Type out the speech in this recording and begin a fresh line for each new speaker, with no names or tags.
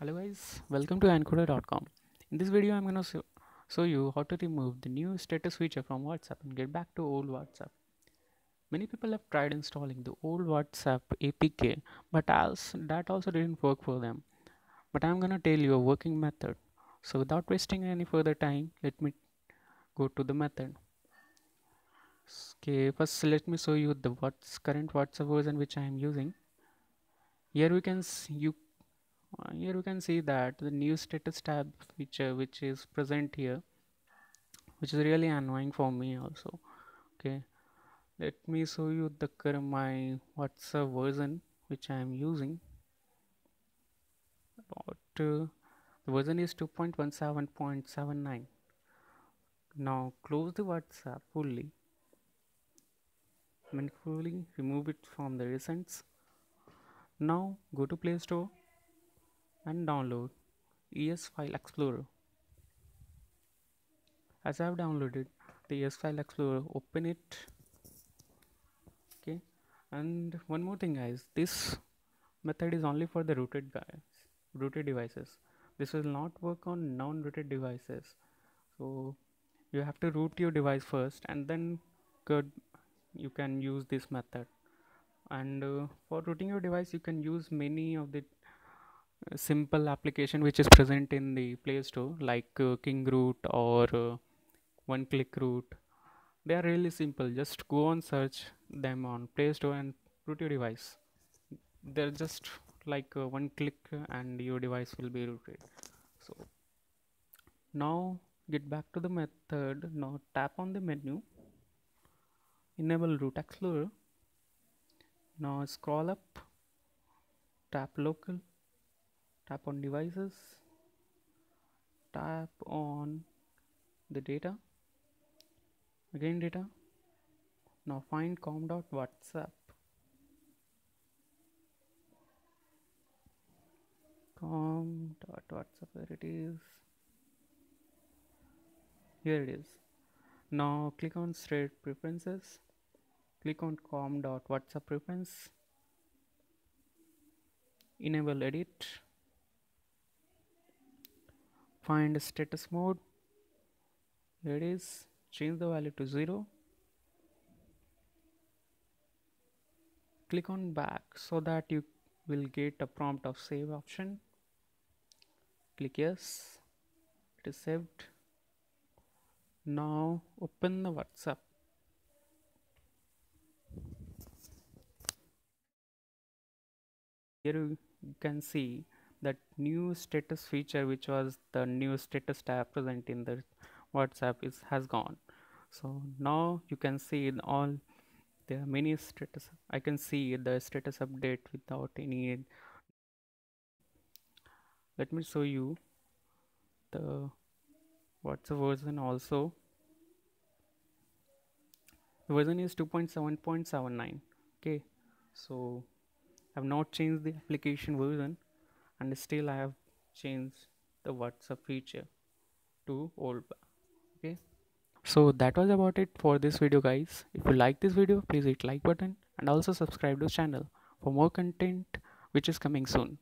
Hello guys, welcome to ncodder.com. In this video I'm gonna show, show you how to remove the new status feature from WhatsApp and get back to old WhatsApp. Many people have tried installing the old WhatsApp APK but that also didn't work for them. But I'm gonna tell you a working method. So without wasting any further time, let me go to the method. Okay, first let me show you the what's current WhatsApp version which I am using. Here we can see you here we can see that the new status tab feature which is present here which is really annoying for me also. Okay. Let me show you the current my whatsapp version which i am using. About uh, the version is 2.17.79 now close the whatsapp fully. Fully remove it from the recents. Now go to play store and download ES File Explorer. As I have downloaded the ES File Explorer, open it. Okay, and one more thing, guys. This method is only for the rooted guys, rooted devices. This will not work on non-rooted devices. So you have to root your device first, and then could you can use this method. And uh, for rooting your device, you can use many of the simple application which is present in the play store like uh, kingroot or uh, one click root. They are really simple. Just go and search them on play store and root your device. They're just like uh, one click and your device will be rooted. So now get back to the method. Now tap on the menu. Enable root explorer. Now scroll up. Tap local tap on devices. Tap on the data. Again data. Now find com.whatsapp com.whatsapp where it is. Here it is. Now click on state preferences. Click on com.whatsapp preference. Enable edit find status mode. Here it is. Change the value to 0 click on back so that you will get a prompt of save option. Click yes. It is saved. Now open the whatsapp. Here you can see that new status feature which was the new status tab present in the whatsapp is has gone. So now you can see in all are many status i can see the status update without any let me show you the whatsapp version also. The version is 2.7.79 okay? So i've not changed the application version and still I have changed the WhatsApp feature to old okay? So that was about it for this video guys. If you like this video please hit like button and also subscribe to channel for more content which is coming soon